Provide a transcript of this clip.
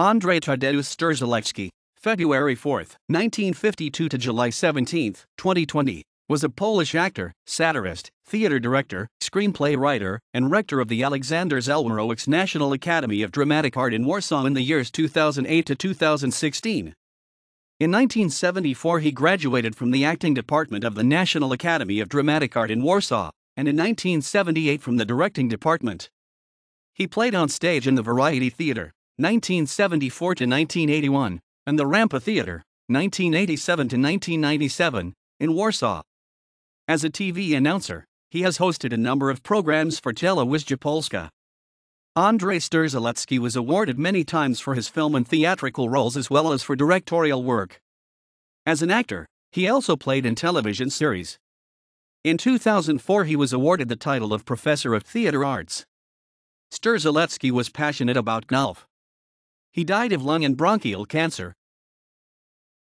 Andrzej Tadeusz Strzelecki, February 4, 1952 to July 17, 2020, was a Polish actor, satirist, theater director, screenplay writer, and rector of the Aleksander Zelwerowicz National Academy of Dramatic Art in Warsaw in the years 2008 to 2016. In 1974, he graduated from the acting department of the National Academy of Dramatic Art in Warsaw, and in 1978 from the directing department. He played on stage in the Variety Theater, 1974 to 1981, and the Rampa Theater, 1987 to 1997, in Warsaw. As a TV announcer, he has hosted a number of programs for Telewizja Polska. Andrzej Strzelecki was awarded many times for his film and theatrical roles as well as for directorial work. As an actor, he also played in television series. In 2004, he was awarded the title of Professor of Theater Arts. Strzelecki was passionate about golf. He died of lung and bronchial cancer,